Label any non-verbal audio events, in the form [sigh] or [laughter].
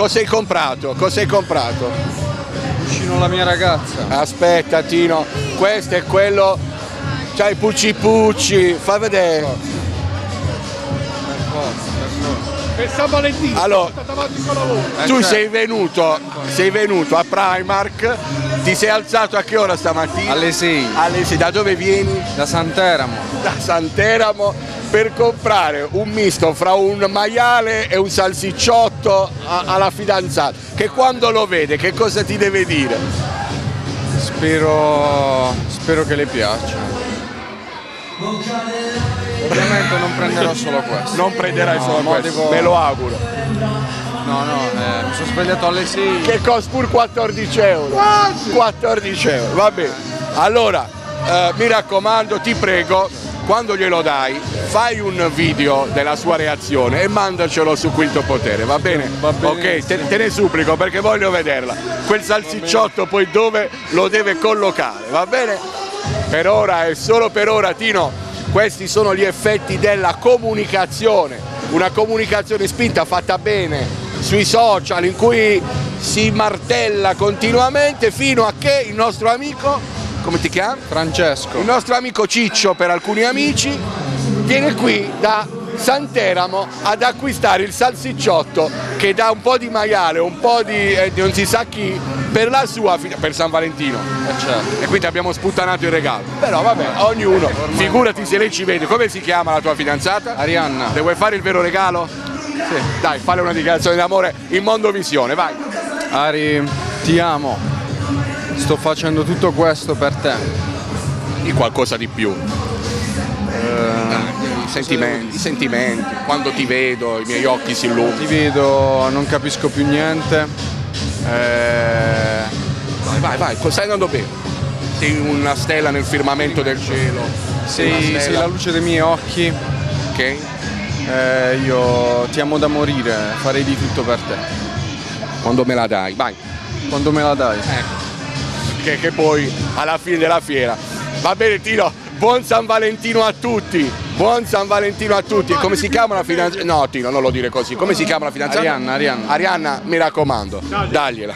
Cosa hai comprato? Cosa hai comprato? Vicino alla mia ragazza. Aspetta Tino, questo è quello. C'hai Pucci Pucci, fa vedere. Per forza, per forza. Per San Valentino, Allora, lavoro. Eh, Tu certo. sei venuto, sei venuto a Primark, ti sei alzato a che ora stamattina? Alle 6, Alle sei. Da dove vieni? da Sant'Eramo. Da Santeramo per comprare un misto fra un maiale e un salsicciotto a- alla fidanzata. Che quando lo vede, che cosa ti deve dire? Spero, spero che le piaccia. Ovviamente non prenderò solo [laughs] questo. Non prenderai No, solo questo, devo- me lo auguro. No, no, eh, mi sono svegliato alle 6. Che costa pur 14 euro. 14 euro, va bene. Allora, eh, mi raccomando, ti prego, quando glielo dai, fai un video della sua reazione e mandacelo su Quinto Potere, va bene? Va Ok, te, te ne supplico perché voglio vederla. Quel salsicciotto poi dove lo deve collocare, va bene? Per ora e solo per ora, Tino, questi sono gli effetti della comunicazione, una comunicazione spinta fatta bene sui social in cui si martella continuamente fino a che il nostro amico, come ti chiami? Francesco. Il nostro amico Ciccio per alcuni amici viene qui da Santeramo ad acquistare il salsicciotto che dà un po' di maiale, un po' di, eh, non si sa chi per la sua figlia, per San Valentino. Eh, certo. E quindi abbiamo sputtanato il regalo. Però vabbè, ognuno, figurati se lei ci vede. Come si chiama la tua fidanzata? Arianna. Le vuoi fare il vero regalo? Sì. Dai, fare una dichiarazione d'amore in mondo visione, vai. Ari, ti amo. Sto facendo tutto questo per te. Di qualcosa di più. I sentimenti, i sentimenti. Quando ti vedo, i miei occhi si illuminano. Ti vedo, non capisco più niente. Eh, Vai, vai, vai, stai andando bene. Sei una stella nel firmamento del cielo. sei, sei la luce dei miei occhi. ok? Eh, io ti amo da morire, farei di tutto per te. Quando me la dai, vai. Quando me la dai? Che, che poi alla fine della fiera. Va bene Tino, buon San Valentino a tutti. Buon San Valentino a tutti. E come si chiama la fidanzata? No Tino, non lo dire così. Come si chiama la fidanzata? Arianna, Arianna. Arianna, mi raccomando, dagliela.